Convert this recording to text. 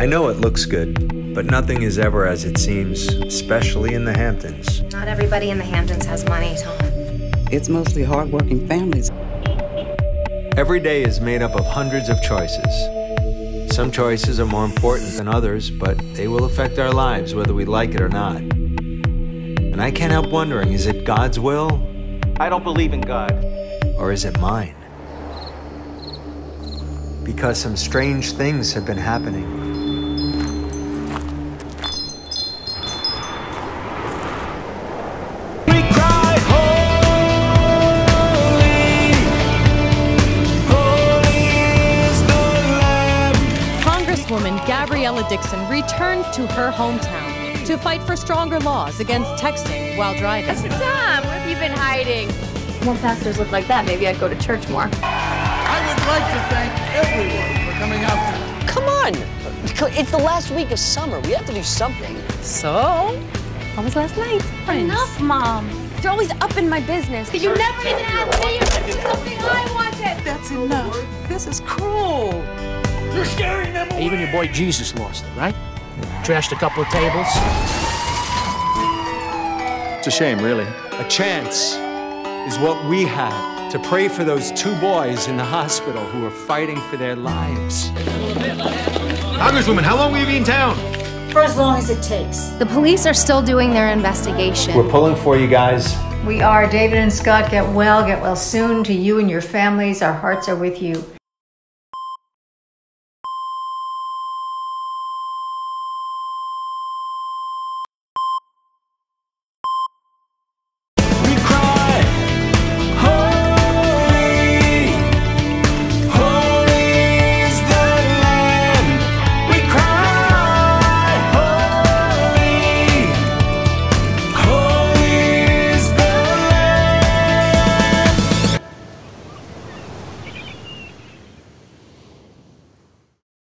I know it looks good, but nothing is ever as it seems, especially in the Hamptons. Not everybody in the Hamptons has money, Tom. It's mostly hardworking families. Every day is made up of hundreds of choices. Some choices are more important than others, but they will affect our lives whether we like it or not. And I can't help wondering is it God's will? I don't believe in God. Or is it mine? Because some strange things have been happening. Congresswoman Gabriella Dixon returns to her hometown to fight for stronger laws against texting while driving. Tom, where have you been hiding? More pastors look like that. Maybe I'd go to church more. I would like to thank everyone for coming out tonight. Come on! It's the last week of summer. We have to do something. So? How was last night? Enough, Mom. You're always up in my business. You never even asked me if this was something I wanted. That's enough. This is cruel. You're scaring them away. Even your boy Jesus lost it, right? Trashed a couple of tables. It's a shame, really. A chance is what we had to pray for those two boys in the hospital who were fighting for their lives. Congresswoman, how long will you be in town? For as long as it takes. The police are still doing their investigation. We're pulling for you guys. We are. David and Scott, get well, get well soon. To you and your families, our hearts are with you.